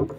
продукт.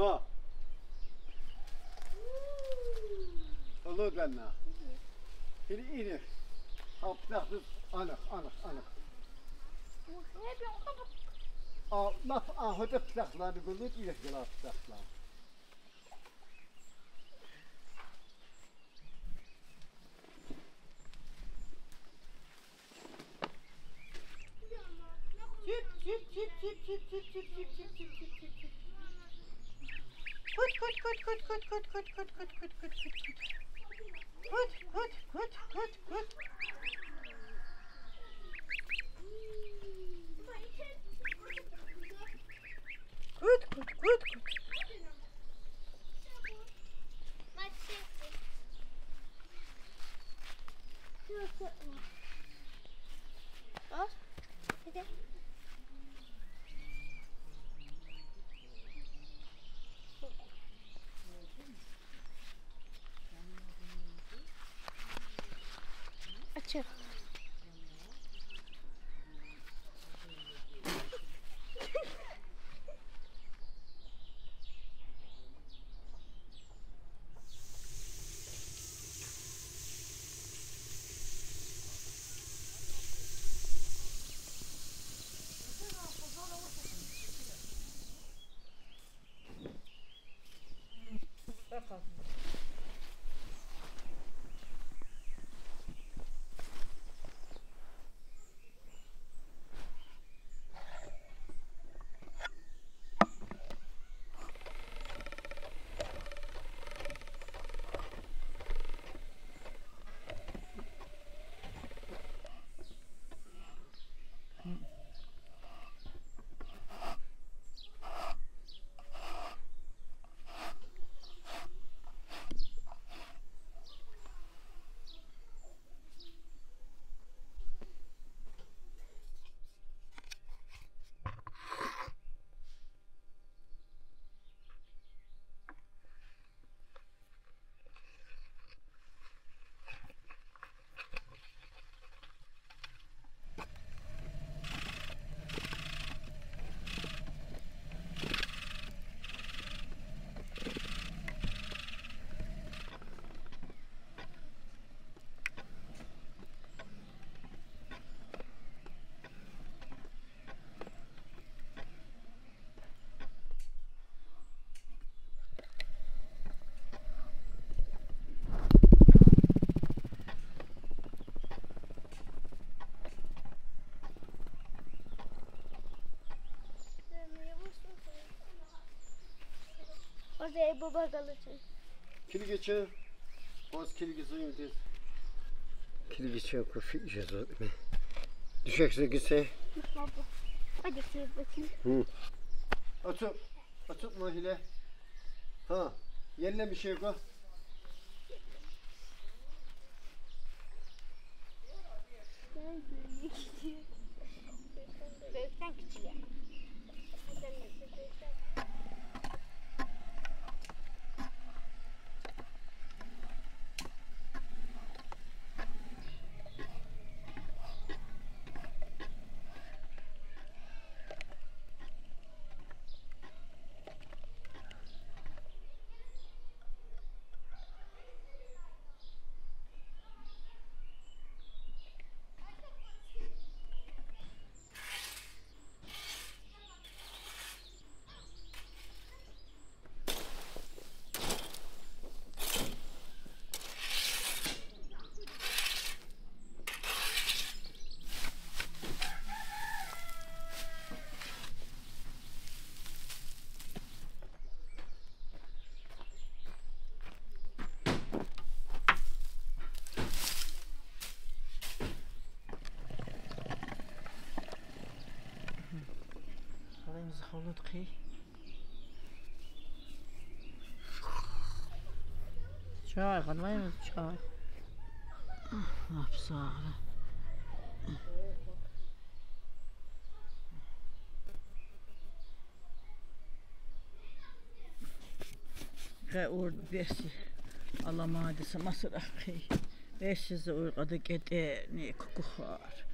Ma. Olur ben na. Hili inir. Haplahtız anık anık anık. Hep yok. Ah, laf ah, hep plaklar, bir gülük ilir gelap plaklar. кот, кот, кот, кот, кот, кот, кот, кот, кот, кот, кот, кот, кот, кот, кот, кот. Кот, кот, кот, кот. Yeah, yeah, yeah. Welcome. Baba galıcı. Kili geçe. Boz kili geçe. Kili geçe kofi işe Düşekse gitse. Baba. Hadi sür bakayım. Açıp. Açıp mahile. Ha. Yerine bir şey koy. Büyükten küçüğe. kolutki. Çay kanmayız çay. Hapsa ağrı. Qə ord 500 alamadısı masıraq qey. 500 uyğadı gedə ne kukuxar.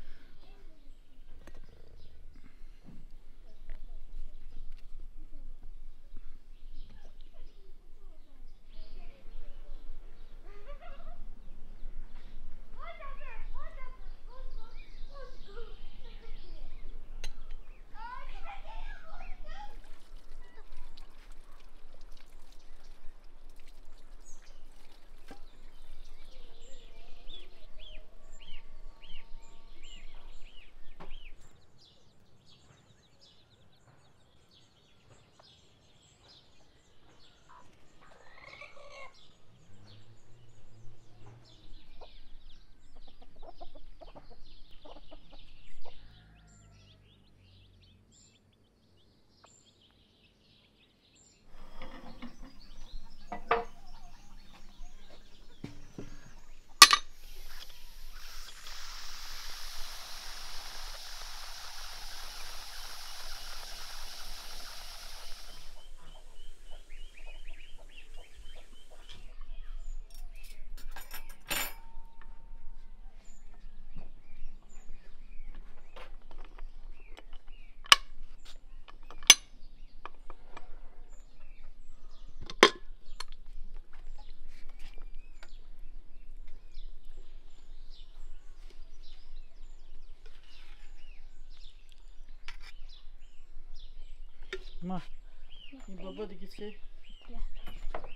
Besiz orada gede ne kukuhar. Ma. Bir baba da gitse.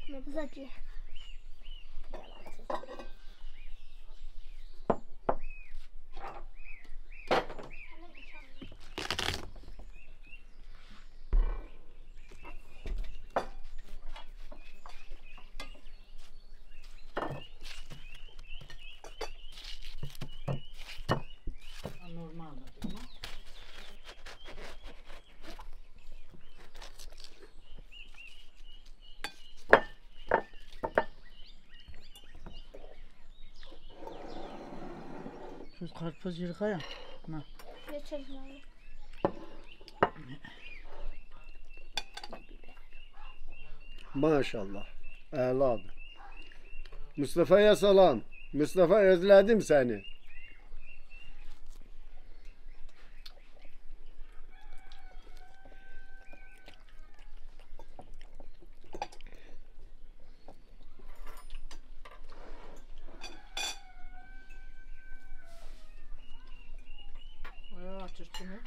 Ne güzel ki. Normal Şu karpuz yırka ya. Geçelim abi. Maşallah. Evladım. Mustafa'ya salam. Mustafa özledim seni. Just to know.